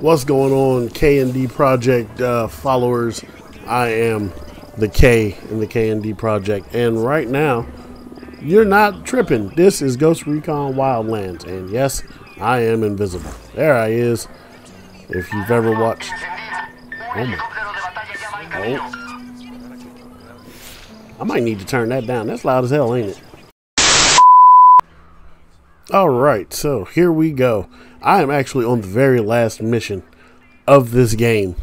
What's going on, K and D Project uh, followers? I am the K in the K and D Project, and right now, you're not tripping. This is Ghost Recon Wildlands, and yes, I am invisible. There I is. If you've ever watched, oh my, oh, I might need to turn that down. That's loud as hell, ain't it? All right, so here we go. I am actually on the very last mission of this game.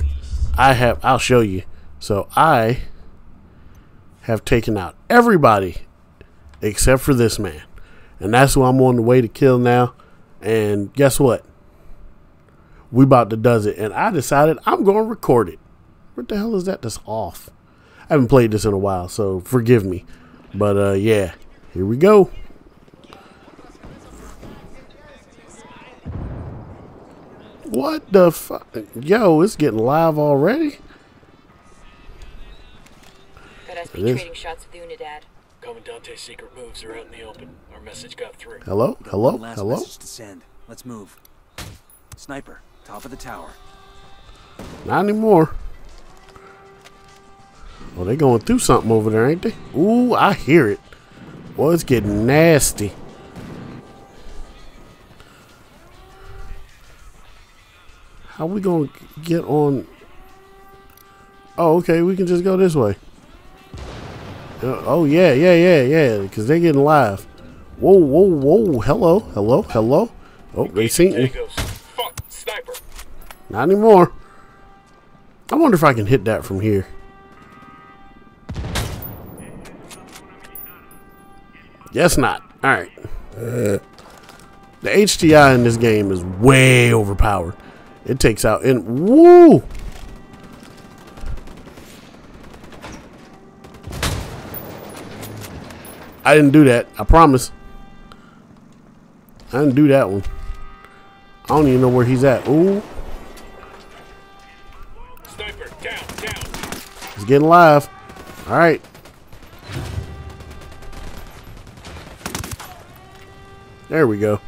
I have I'll show you. So I have taken out everybody except for this man. And that's who I'm on the way to kill now. And guess what? We about to does it. And I decided I'm going to record it. What the hell is that that's off? I haven't played this in a while, so forgive me. But uh yeah, here we go. What the fuck? Yo, it's getting live already? Got us be It is. trading shots with Unidad. Comandante's secret moves are out in the open. Our message got through. Hello? Hello? One last Hello? message to send. Let's move. Sniper, top of the tower. Not anymore. Well, they going through something over there, ain't they? Ooh, I hear it. Boy, it's getting nasty. How we gonna get on? Oh, okay, we can just go this way. Uh, oh yeah, yeah, yeah, yeah. Because they're getting live. Whoa, whoa, whoa! Hello, hello, hello. Oh, they seen me. Fuck, sniper. Not anymore. I wonder if I can hit that from here. Guess not. Alright. Uh, the HTI in this game is way overpowered. It takes out and woo! I didn't do that. I promise. I didn't do that one. I don't even know where he's at. Ooh. Sniper, down, down. He's getting live. All right. There we go.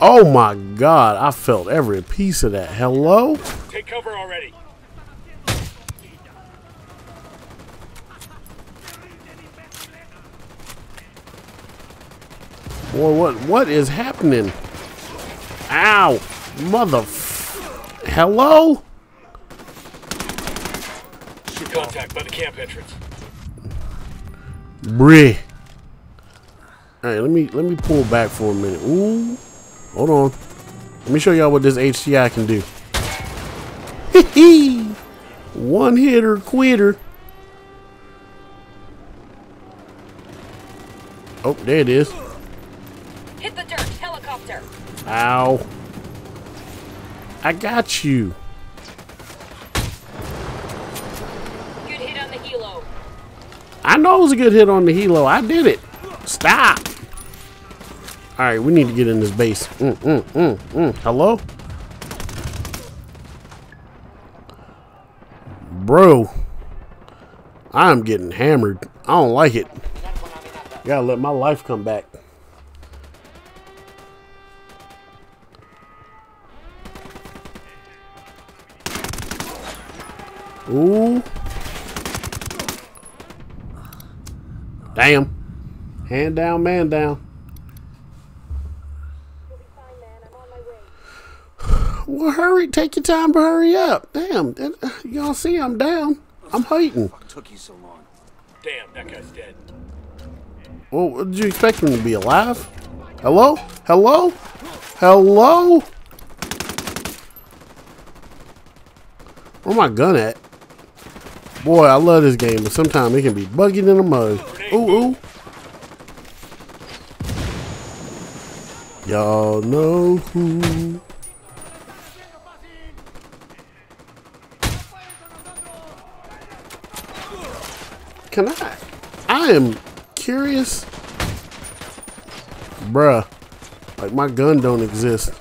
Oh my god, I felt every piece of that. Hello? Take cover already. Boy, what what is happening? Ow! Mother Hello? Contact by the camp entrance. Bree. Alright, let me let me pull back for a minute. Ooh. Hold on. Let me show y'all what this HTI can do. Hee One hitter quitter. Oh, there it is. Hit the dirt, helicopter. Ow. I got you. Good hit on the helo. I know it was a good hit on the helo. I did it. Stop. All right, we need to get in this base. Mm, mm, mm, mm. Hello? Bro. I'm getting hammered. I don't like it. Gotta let my life come back. Ooh. Damn. Hand down, man down. Well, hurry. Take your time, but hurry up. Damn. Y'all see I'm down. I'm hating. Fuck took you so long? Damn, that guy's dead. Well, what did you expect him to be alive? Hello? Hello? Hello? Where my gun at? Boy, I love this game, but sometimes it can be buggy in the mud. Ooh, ooh. Y'all know who. Can I? I am curious. Bruh. Like, my gun don't exist.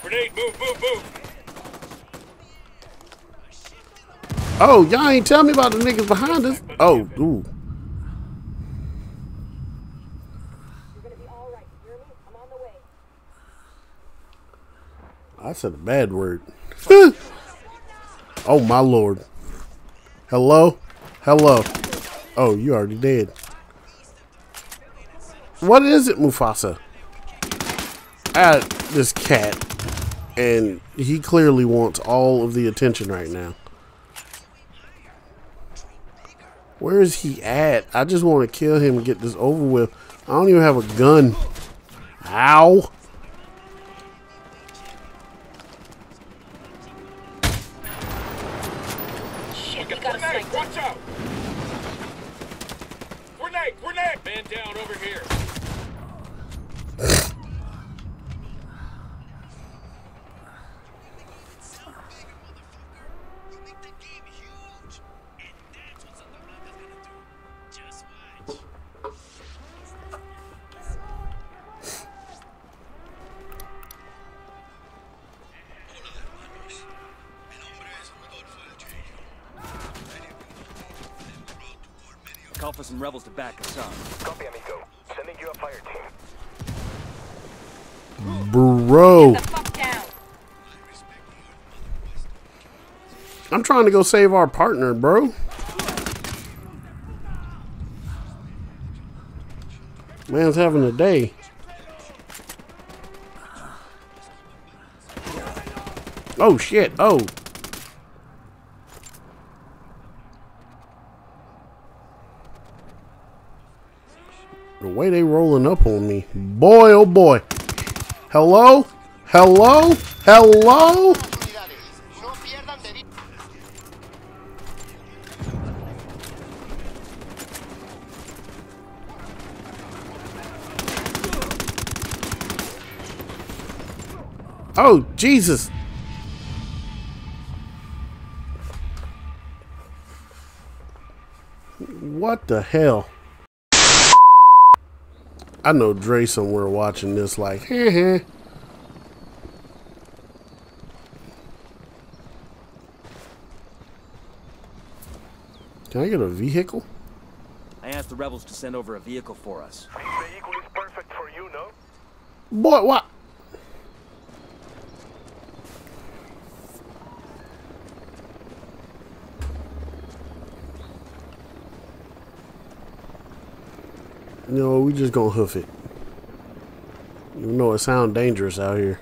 Grenade, move, move, move. Oh, y'all ain't tell me about the niggas behind us. Oh, ooh. I said a bad word. oh my lord. Hello? Hello. Oh, you already dead. What is it, Mufasa? At this cat. And he clearly wants all of the attention right now. Where is he at? I just want to kill him and get this over with. I don't even have a gun. Ow. Grenade! Grenade! Man down over here. rebels to back us up. Copy, amigo. Sending you a fire team. Bro. The fuck down. I'm trying to go save our partner, bro. Man's having a day. Oh shit. Oh. Way they rolling up on me. Boy, oh boy. Hello? Hello? Hello? Oh, Jesus. What the hell? I know Dre somewhere watching this like, heh heh. Can I get a vehicle? I asked the rebels to send over a vehicle for us. This vehicle is perfect for you, no? Boy, what? You know, we just gonna hoof it. You know it sound dangerous out here.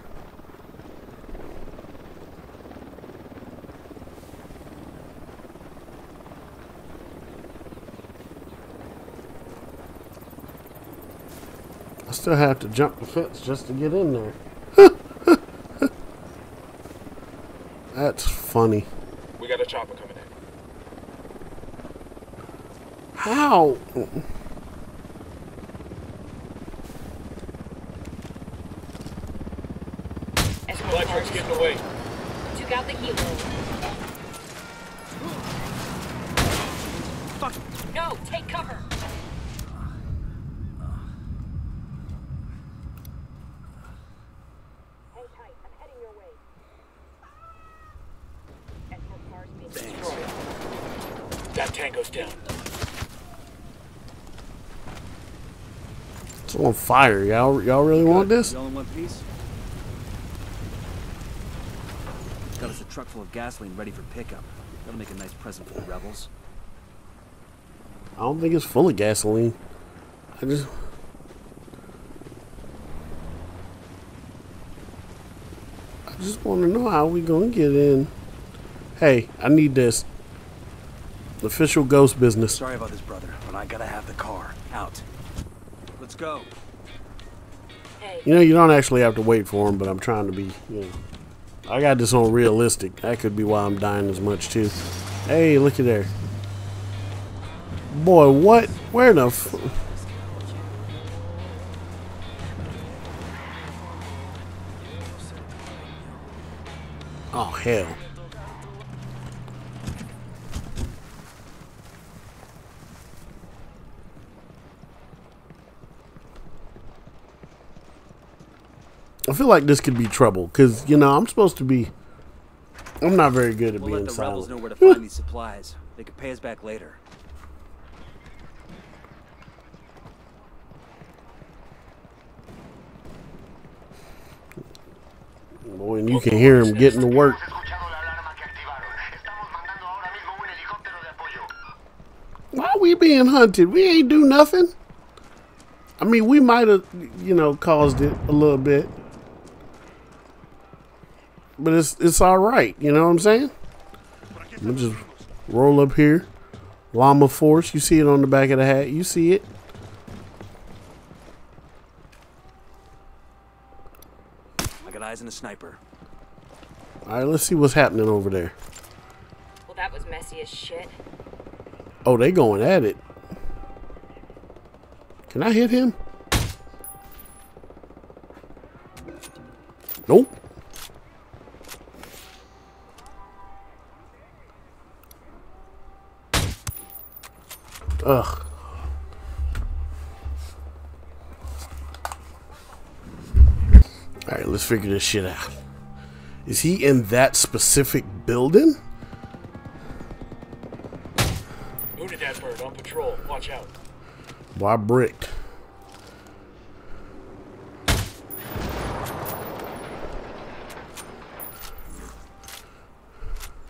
I still have to jump the fence just to get in there. That's funny. We got a chopper coming in. How? Getting away. Took out the helo. Fuck! No, take cover. Hang tight. I'm heading your way. Escort cars being destroyed. That tango's down. It's on fire. Y'all, y'all really want this? You all in one piece? Got us a truck full of gasoline ready for pickup. That'll make a nice present for the rebels. I don't think it's full of gasoline. I just. I just want to know how we gonna get in. Hey, I need this. Official ghost business. Sorry about this, brother, but I gotta have the car. Out. Let's go. Hey, You know, you don't actually have to wait for him, but I'm trying to be, you know. I got this on realistic. That could be why I'm dying as much, too. Hey, look at there. Boy, what? Where the f- Oh, hell. Feel like this could be trouble because you know I'm supposed to be. I'm not very good at We'll being let the rebels know where to find these supplies. They can pay us back later. Boy, and you can hear him getting to work. Hemos escuchado la alarma que activaron. Estamos mandando ahora mismo un helicóptero de apoyo. Why we being hunted? We ain't do nothing. I mean, we might have, you know, caused it a little bit, but it's it's all right. You know what I'm saying? I'm gonna just roll up here. Llama Force. You see it on the back of the hat. You see it. I got eyes on a sniper. All right, let's see what's happening over there. Well, that was messy as shit. Oh, they going at it. Can I hit him? Nope. Ugh. All right, let's figure this shit out. Is he in that specific building? Unidad bird on patrol. Watch out. Why I bricked.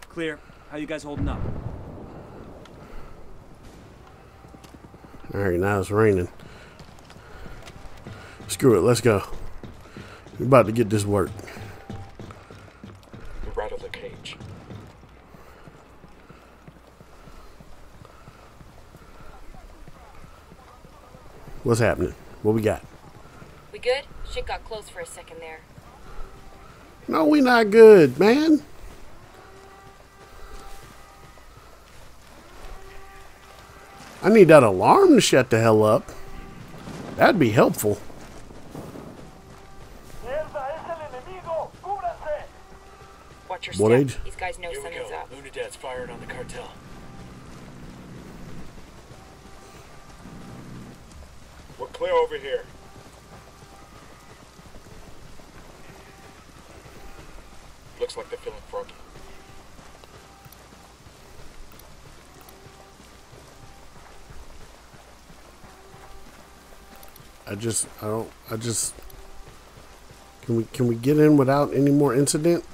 Clear. How you guys holding up? All right, now it's raining. Screw it, let's go. We're about to get this work. Rattle the cage. What's happening? What we got? We good? Shit got close for a second there. No, we not good, man. I need that alarm to shut the hell up. That'd be helpful. ¡Mierda, es el enemigo! ¡Cúbranse! Watch your What step. age? These guys know Here we something's go. up. Unidad's firing on the cartel. We're clear over here. Looks like they're feeling froggy. I just, I don't, I just. Can we, can we get in without any more incident?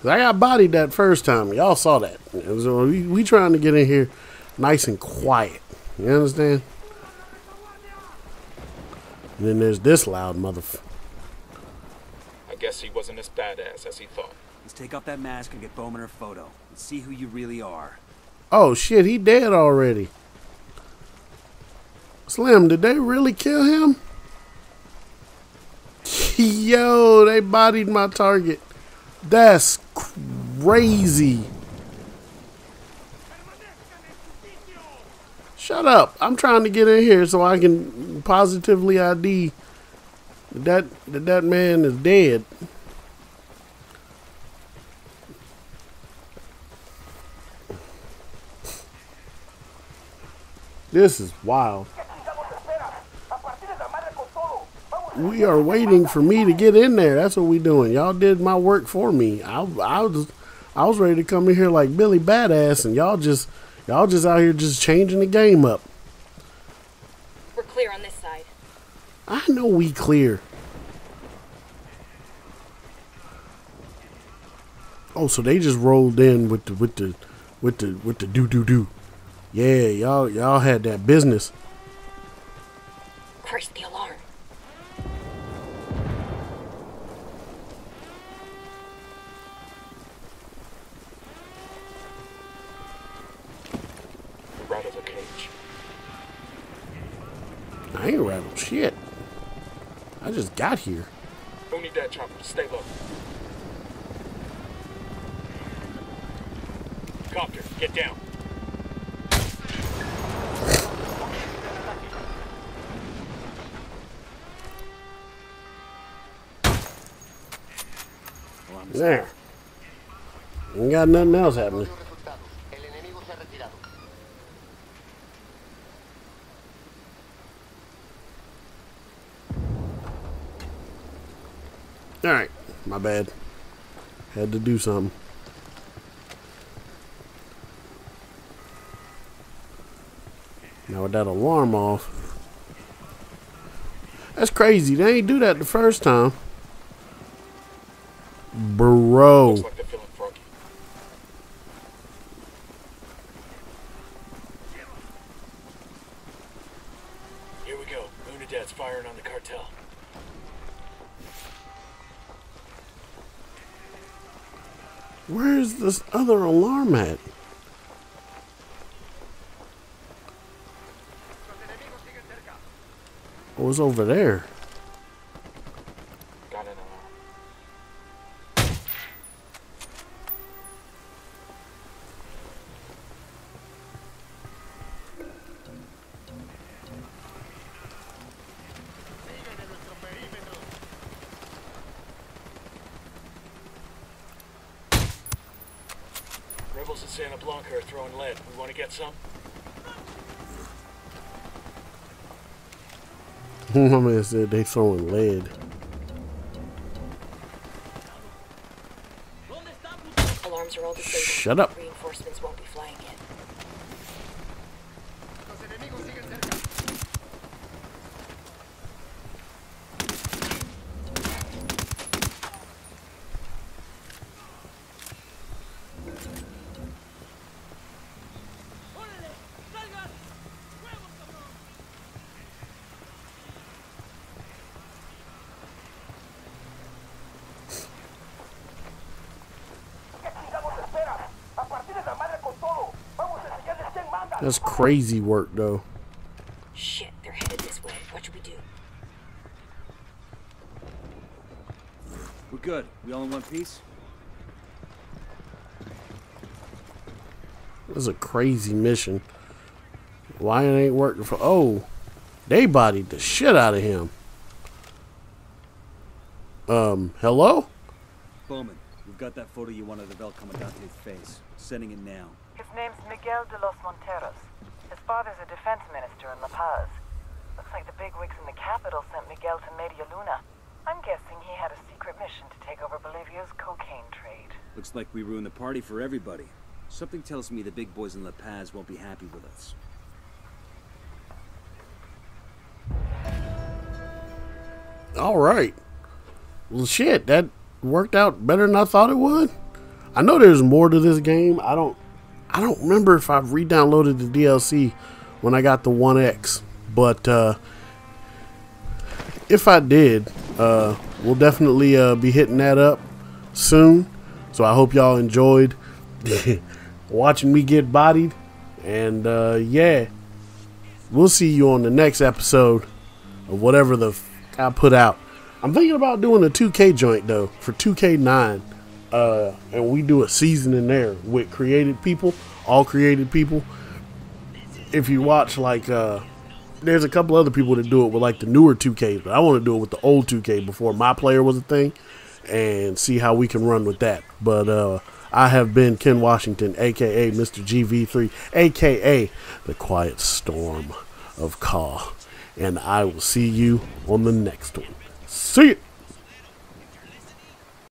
'Cause I got bodied that first time. Y'all saw that. It was, uh, we, we trying to get in here nice and quiet. You understand? And then there's this loud motherfucker. I guess he wasn't as badass as he thought. Let's take off that mask and get Bowman her photo. And see who you really are. Oh shit, he dead already. Slim, did they really kill him? Yo, they bodied my target. That's crazy. Shut up. I'm trying to get in here so I can positively ID that that, that man is dead. This is wild. We are waiting for me to get in there. That's what we doing. Y'all did my work for me. I, I was I was ready to come in here like Billy Badass, and y'all just y'all just out here just changing the game up. We're clear on this side. I know we clear. Oh, so they just rolled in with the with the with the with the do do do. Yeah, y'all y'all had that business. Christ, the alarm. I just got here. Unidad chopper, stay low. Copter, get down. There. Ain't got nothing else happening. Los resultados. El enemigo se ha retirado. All right, my bad. Had to do something. Now with that alarm off, That's crazy. They ain't do that the first time. Bro. Looks like they're feeling froggy. Here we go. Unidad's firing on the cartel. Where's this other alarm at? Was over there. Santa Blanca are throwing lead. We want to get some? My man said they throwing lead. Alarms are all. Shut up. That's crazy work, though. Shit, they're headed this way. What should we do? We're good. We all in one piece? This is a crazy mission. Why it ain't working for? Oh, they bodied the shit out of him. Um, hello? Bowman, we've got that photo you wanted of El Comandante's face. Sending it now. His name's Miguel de los Monteros. His father's a defense minister in La Paz. Looks like the bigwigs in the capital sent Miguel to Media Luna. I'm guessing he had a secret mission to take over Bolivia's cocaine trade. Looks like we ruined the party for everybody. Something tells me the big boys in La Paz won't be happy with us. All right. Well, shit, that worked out better than I thought it would. I know there's more to this game. I don't. I don't remember if I've re-downloaded the DLC when I got the One X, but uh, if I did, uh, we'll definitely uh, be hitting that up soon. So I hope y'all enjoyed watching me get bodied, and uh, yeah, we'll see you on the next episode of whatever the f- I put out. I'm thinking about doing a 2K joint though for 2K9, uh, and we do a season in there with created people, all created people. If you watch like, uh, there's a couple other people that do it with like the newer 2Ks, but I want to do it with the old 2K before my player was a thing, and see how we can run with that. But uh, I have been Ken Washington, aka Mr. GV3, aka the Quiet Storm of Caw and I will see you on the next one. See ya!